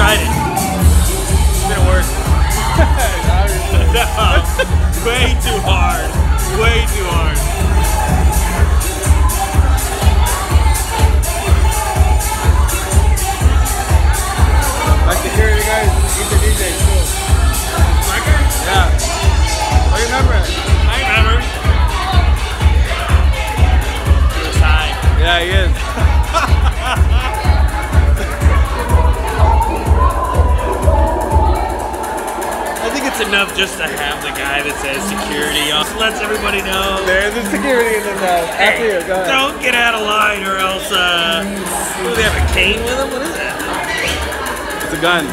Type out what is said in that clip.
tried it. It's enough just to have the guy that says security on. Just lets everybody know. There's a security in the house. After you, go ahead. Don't get out of line or else, uh, do they have a cane with them? What is that? It's a gun.